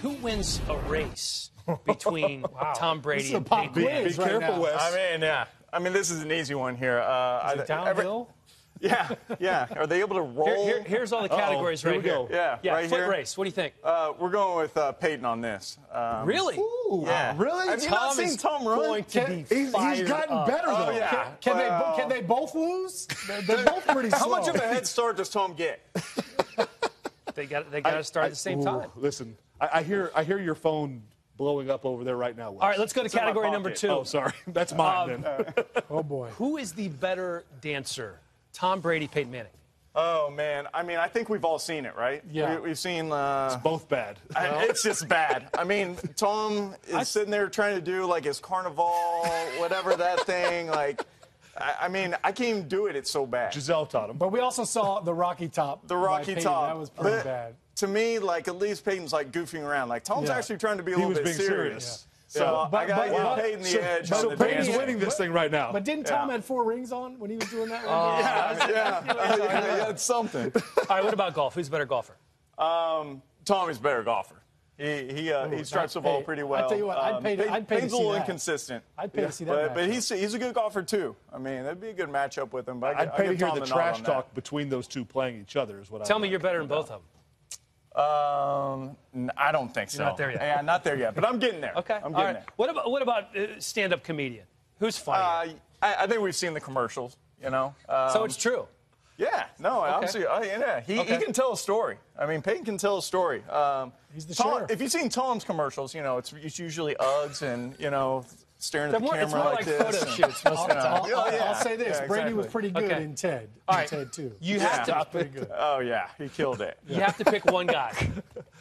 Who wins a race between Tom Brady This is a and Peyton Manning? quiz Be right careful, now. Wes. I mean, yeah. I mean, this is an easy one here. Uh, Is it I- every- yeah, yeah. Are they able to roll? Here- here- here's all the categories here right we here. go. Yeah, Yeah, right foot here. race. What do you think? Uh, we're going with uh, Peyton on this. Um, really? yeah. really? Have you not seen Tom run? going to Can- be He's, fired he's gotten up. better, though. Oh, yeah. Can Well, they can they both lose? They're, they're both pretty slow. How much of a head start does Tom get? They got they got to start I- at the same ooh, time. Listen, I, I hear I hear your phone blowing up over there right now. Wes. All right, let's go to in my category number pocket. two. Oh, sorry. That's mine Um, then. Oh boy. Who is the better dancer? Tom Brady, Peyton Manning. Oh man, I mean, I think we've all seen it, right? Yeah. We, have seen. Uh, Both bad. I- it's just bad. I mean, Tom is sitting there trying to do like his carnival, whatever that thing. Like, I, I mean, I can't even do it. It's so bad. Gisele taught him. But we also saw the Rocky Top. the Rocky Top. That was pretty But bad. To me, like at least Peyton's like goofing around. Like Tom's Yeah. actually trying to be a He little was bit being serious. serious. So Yeah. I gotta but- give Peyton the so- edge so on the Peyton's dance. winning this thing right now. But didn't Tom Yeah. had four rings on when he was doing that? Yeah, yeah, yeah, yeah, it's something. All right, what about golf? Who's a better golfer? Um, Tom is a better golfer. He he uh, he strikes the ball hey, pretty I well. tell you what, I'd Um, pay to- Peyton- I'd pay to Peyton's a little that. inconsistent. I'd pay to see that But, but he's he's a good golfer too. I mean, that'd be a good matchup with him. But I, I'd pay to hear Tom the the trash on talk between those two playing each other. Is what I Tell me you're better than both of them. that. Um, n- I don't think so. You're not there yet. Yeah, not there yet. But I'm getting there. Okay. I'm getting right. What about what about uh, stand-up comedian? Who's there. funnier? Uh, I, I think we've seen the commercials. You know. Um, so it's true. Yeah, no, obviously, uh, yeah, he, Okay. he can tell a story. I mean, Peyton can tell a story. Um, He's the Tom, sheriff. If you've seen Tom's commercials, you know it's, it's usually Uggs and you know staring at They're the more, it's camera more like, like this. photo and- shoots most of the time. I'll, Oh, I'll- yeah. I'll say this: Yeah, Brady was pretty good Okay. in Ted. All in. Ted too. You have Yeah. to pretty good. Oh yeah, he killed it. you have to pick one guy.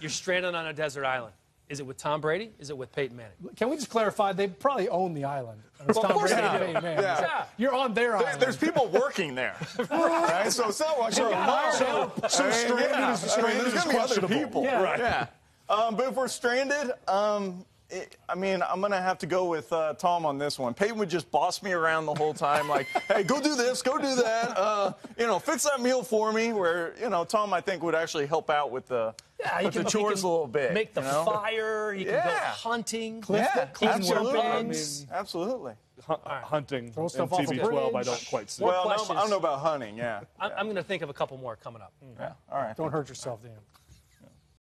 You're stranded on a desert island. Is it with Tom Brady? Is it with Peyton Manning? Can we just clarify? They probably own the island. It's Well, of Tom course Brady they and do. Peyton Manning. Yeah. Yeah. You're on their There- island. There's people working there, right? So it's not like you're alone. So, so I mean, stranded yeah. is I mean, there's is gonna be other people. Yeah. Right. Yeah. Um, but if we're stranded, um, it, I mean, I'm gonna have to go with uh, Tom on this one. Peyton would just boss me around the whole time, like, "Hey, go do this, go do that. Uh, you know, fix that meal for me." Where you know, Tom, I think would actually help out with the Yeah, with can, the chores a little bit. Make the you know? fire. He can go Yeah. hunting. Yeah, He can absolutely. I mean, absolutely. Hun- Hunting Throw and stuff off a TB12, I bridge. don't quite see. More Well, no, I don't know about hunting. Yeah. I'm, I'm going to think of a couple more coming up. Yeah. All right. Don't hurt yourself, Dan.